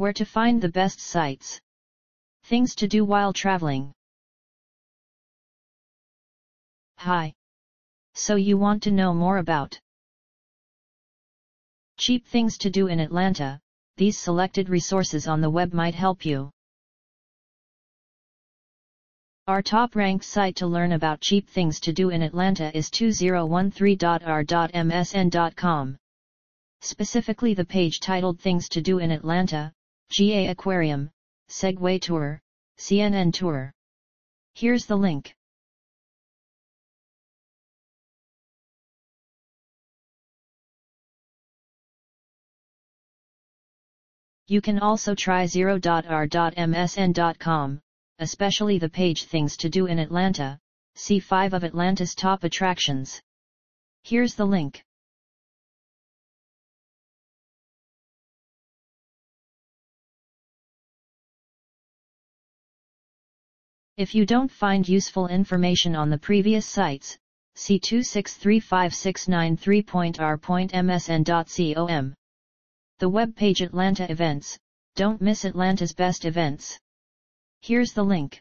Where to find the best sites. Things to do while traveling. Hi. So you want to know more about cheap things to do in Atlanta, these selected resources on the web might help you. Our top-ranked site to learn about cheap things to do in Atlanta is 2013.r.msn.com. Specifically the page titled Things to Do in Atlanta, GA Aquarium, Segway Tour, CNN Tour. Here's the link. You can also try 0.r.msn.com, especially the page Things to Do in Atlanta, see 5 of Atlanta's top attractions. Here's the link. If you don't find useful information on the previous sites, see 2635693.r.msn.com. The web page Atlanta Events, don't miss Atlanta's best events. Here's the link.